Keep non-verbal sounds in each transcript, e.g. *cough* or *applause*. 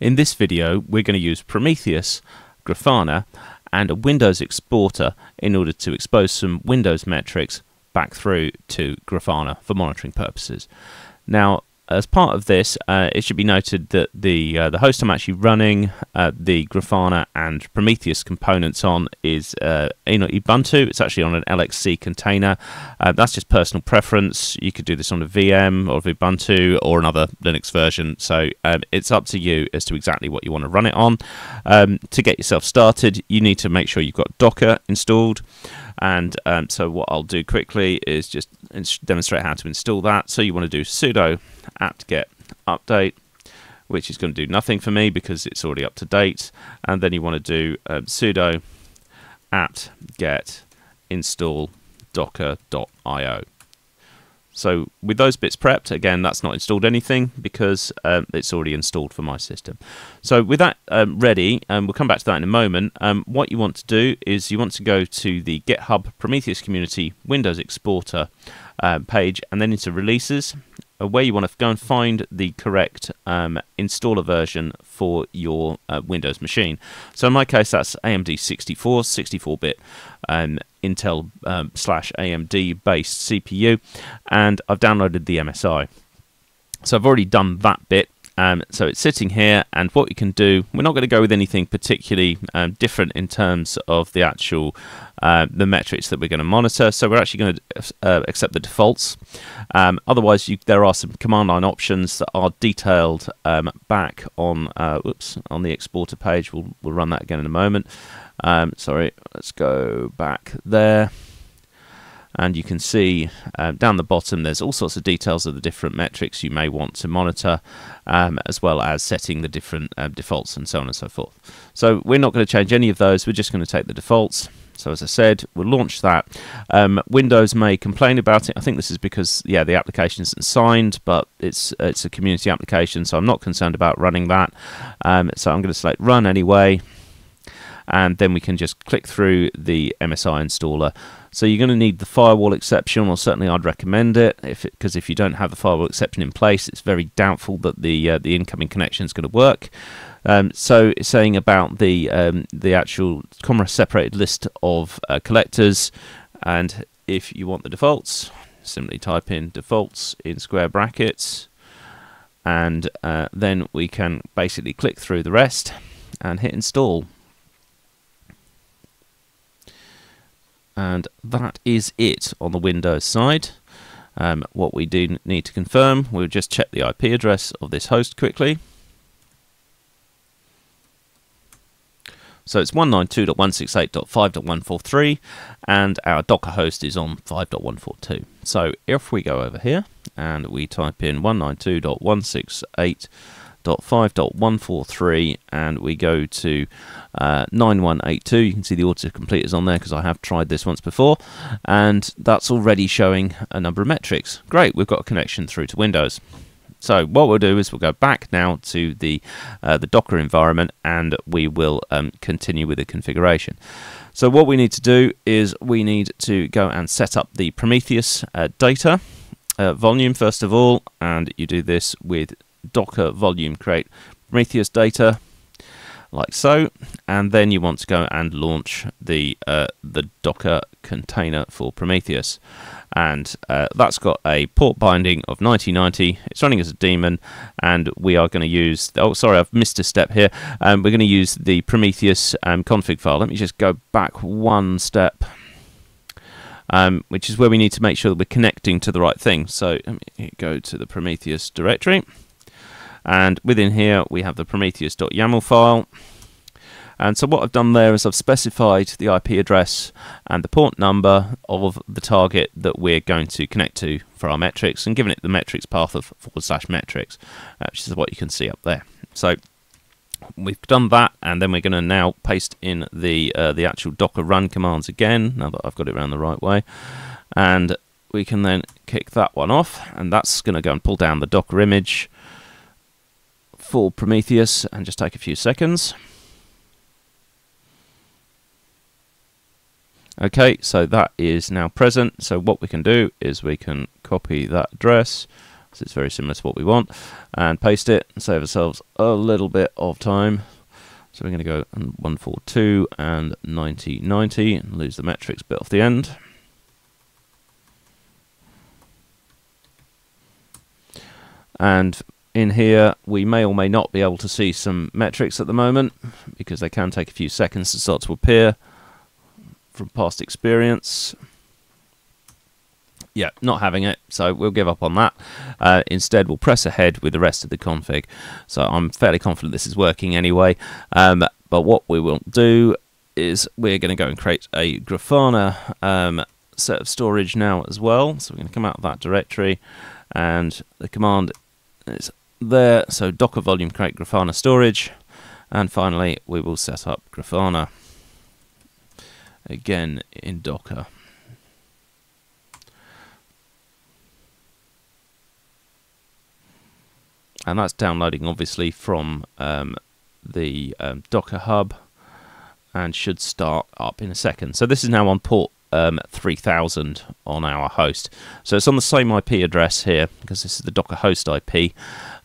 In this video, we're going to use Prometheus, Grafana, and a Windows exporter in order to expose some Windows metrics back through to Grafana for monitoring purposes. Now, as part of this, uh, it should be noted that the uh, the host I'm actually running uh, the Grafana and Prometheus components on is uh, Ubuntu. It's actually on an LXC container. Uh, that's just personal preference. You could do this on a VM or Ubuntu or another Linux version. So um, it's up to you as to exactly what you want to run it on. Um, to get yourself started, you need to make sure you've got Docker installed. And um, so what I'll do quickly is just demonstrate how to install that. So you want to do sudo apt-get update, which is going to do nothing for me because it's already up to date. And then you want to do um, sudo apt-get install docker.io. So with those bits prepped, again, that's not installed anything because um, it's already installed for my system. So with that um, ready, and um, we'll come back to that in a moment, um, what you want to do is you want to go to the GitHub Prometheus Community Windows Exporter uh, page and then into Releases where you want to go and find the correct um, installer version for your uh, Windows machine. So in my case, that's AMD 64, 64-bit um, Intel um, slash AMD based CPU, and I've downloaded the MSI. So I've already done that bit. Um, so it's sitting here, and what we can do, we're not going to go with anything particularly um, different in terms of the actual uh, the metrics that we're going to monitor. So we're actually going to uh, accept the defaults. Um, otherwise, you, there are some command line options that are detailed um, back on uh, oops on the exporter page. We'll we'll run that again in a moment. Um, sorry, let's go back there and you can see uh, down the bottom there's all sorts of details of the different metrics you may want to monitor um, as well as setting the different uh, defaults and so on and so forth so we're not going to change any of those we're just going to take the defaults so as I said, we'll launch that. Um, Windows may complain about it. I think this is because yeah, the application isn't signed, but it's it's a community application, so I'm not concerned about running that. Um, so I'm going to select Run anyway, and then we can just click through the MSI installer. So you're going to need the firewall exception, or certainly I'd recommend it, if because if you don't have the firewall exception in place, it's very doubtful that the uh, the incoming connection is going to work. Um, so it's saying about the um, the actual comma separated list of uh, collectors, and if you want the defaults, simply type in defaults in square brackets, and uh, then we can basically click through the rest and hit install. And that is it on the Windows side. Um, what we do need to confirm, we'll just check the IP address of this host quickly. So it's 192.168.5.143 and our Docker host is on 5.142. So if we go over here and we type in 192.168 5.143 and we go to uh, 9182 you can see the autocomplete is on there because I have tried this once before and that's already showing a number of metrics. Great we've got a connection through to Windows. So what we'll do is we'll go back now to the uh, the Docker environment and we will um, continue with the configuration. So what we need to do is we need to go and set up the Prometheus uh, data uh, volume first of all and you do this with Docker volume create Prometheus data like so and then you want to go and launch the uh, the Docker container for Prometheus. And uh, that's got a port binding of 9090 it's running as a daemon and we are going to use oh sorry I've missed a step here. Um, we're going to use the Prometheus um, config file. Let me just go back one step um, which is where we need to make sure that we're connecting to the right thing. So let me go to the Prometheus directory and within here we have the prometheus.yaml file. And so what I've done there is I've specified the IP address and the port number of the target that we're going to connect to for our metrics and given it the metrics path of forward slash metrics, which is what you can see up there. So we've done that and then we're going to now paste in the uh, the actual docker run commands again now that I've got it around the right way. And we can then kick that one off and that's going to go and pull down the docker image for Prometheus and just take a few seconds. Okay, so that is now present. So what we can do is we can copy that address. So it's very similar to what we want. And paste it and save ourselves a little bit of time. So we're going to go 142 and 9090 and lose the metrics bit off the end. And in here, we may or may not be able to see some metrics at the moment because they can take a few seconds to start to appear from past experience. Yeah, not having it, so we'll give up on that. Uh, instead, we'll press ahead with the rest of the config. So I'm fairly confident this is working anyway. Um, but what we will do is we're going to go and create a Grafana um, set of storage now as well. So we're going to come out of that directory, and the command is there. So Docker volume create Grafana storage, and finally we will set up Grafana again in Docker. And that's downloading obviously from um, the um, Docker Hub and should start up in a second. So this is now on port um, 3000 on our host. So it's on the same IP address here because this is the Docker host IP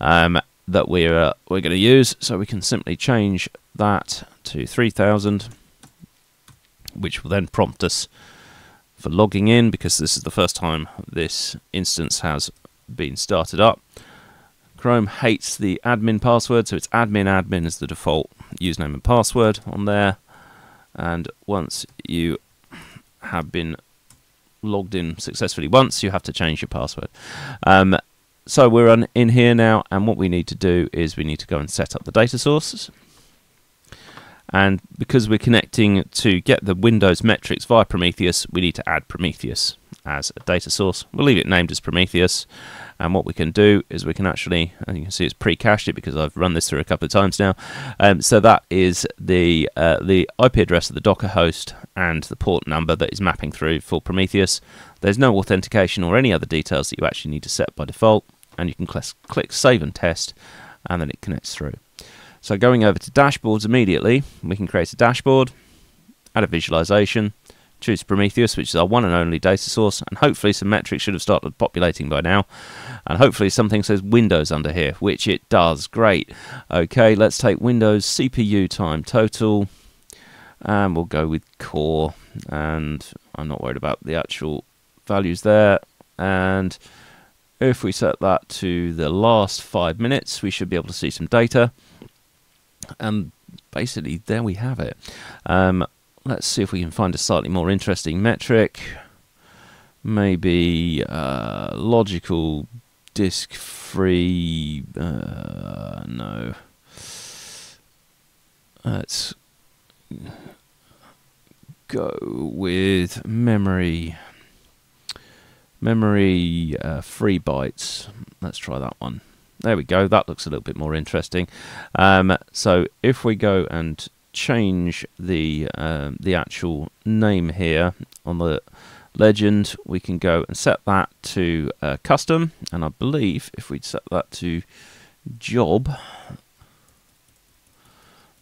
um, that we're uh, we're going to use. So we can simply change that to 3000, which will then prompt us for logging in because this is the first time this instance has been started up. Chrome hates the admin password, so it's admin admin as the default username and password on there. And once you have been logged in successfully once, you have to change your password. Um, so we're on, in here now, and what we need to do is we need to go and set up the data sources. And because we're connecting to get the Windows metrics via Prometheus, we need to add Prometheus as a data source. We'll leave it named as Prometheus. And what we can do is we can actually, and you can see it's pre-cached it because I've run this through a couple of times now. Um, so that is the uh, the IP address of the Docker host and the port number that is mapping through for Prometheus. There's no authentication or any other details that you actually need to set by default. And you can cl click Save and Test, and then it connects through. So going over to dashboards immediately, we can create a dashboard, add a visualization, choose Prometheus, which is our one and only data source, and hopefully some metrics should have started populating by now. And hopefully something says Windows under here, which it does. Great. Okay, let's take Windows CPU time total, and we'll go with core. And I'm not worried about the actual values there. And if we set that to the last five minutes, we should be able to see some data. And basically, there we have it. Um, let's see if we can find a slightly more interesting metric. Maybe uh, logical disk free. Uh, no. Let's go with memory. Memory uh, free bytes. Let's try that one. There we go. That looks a little bit more interesting. Um, so if we go and change the um, the actual name here on the legend, we can go and set that to uh, custom. And I believe if we set that to job,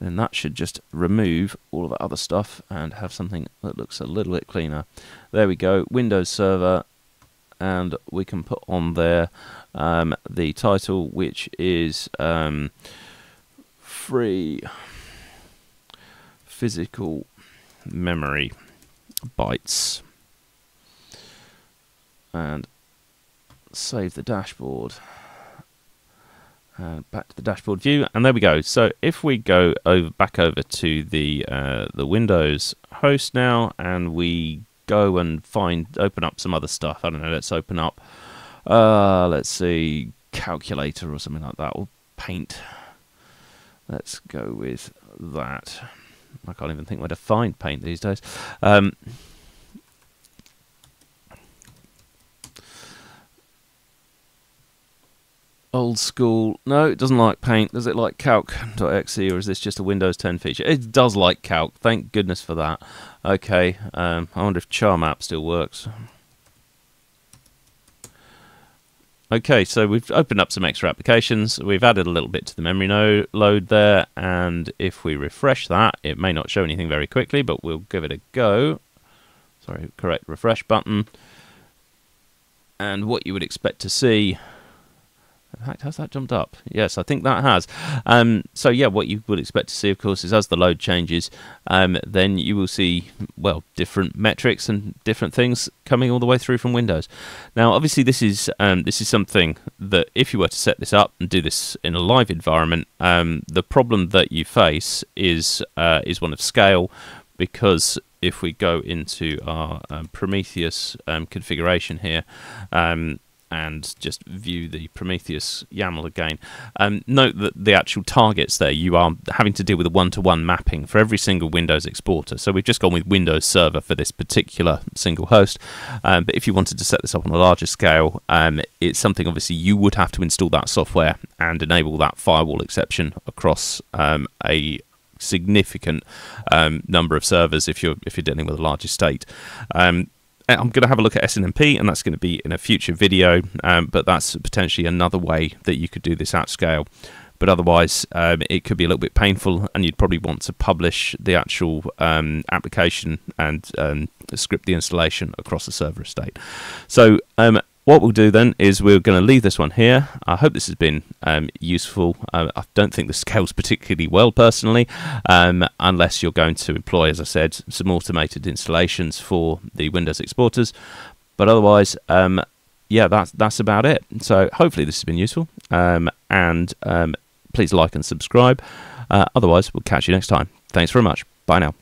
then that should just remove all of that other stuff and have something that looks a little bit cleaner. There we go, Windows Server, and we can put on there um, the title, which is um, free physical memory bytes and save the dashboard. And back to the dashboard view and there we go. So if we go over back over to the uh, the Windows host now and we go and find open up some other stuff I don't know let's open up uh, let's see calculator or something like that or paint. Let's go with that I can't even think where to find paint these days. Um, old school. No, it doesn't like paint. Does it like calc.exe or is this just a Windows 10 feature? It does like calc. Thank goodness for that. Okay, um, I wonder if CharMap still works. Okay, so we've opened up some extra applications. We've added a little bit to the memory no load there, and if we refresh that, it may not show anything very quickly, but we'll give it a go. Sorry, correct refresh button. And what you would expect to see In fact, has that jumped up? Yes, I think that has. Um, so yeah, what you would expect to see, of course, is as the load changes, um, then you will see well different metrics and different things coming all the way through from Windows. Now, obviously, this is um, this is something that if you were to set this up and do this in a live environment, um, the problem that you face is uh, is one of scale because if we go into our um, Prometheus um, configuration here and just view the Prometheus YAML again, um, note that the actual targets there, you are having to deal with a one-to-one mapping for every single Windows exporter. So we've just gone with Windows Server for this particular single host. Um, but if you wanted to set this up on a larger scale, um, it's something obviously you would have to install that software and enable that firewall exception across a significant um, number of servers if you're if you're dealing with a large estate. Um, I'm going to have a look at SNMP, and that's going to be in a future video. Um, but that's potentially another way that you could do this at scale. But otherwise, um, it could be a little bit painful, and you'd probably want to publish the actual um, application and um, script the installation across the server estate. So what we'll do then is we're going to leave this one here. I hope this has been um, useful. Uh, I don't think the *laughs* scales particularly well personally, um, unless you're going to employ, as I said, some automated installations for the Windows exporters. But otherwise, um, yeah, that's that's about it. So hopefully this has been useful, um, and um, please like and subscribe. Uh, otherwise, we'll catch you next time. Thanks very much. Bye now.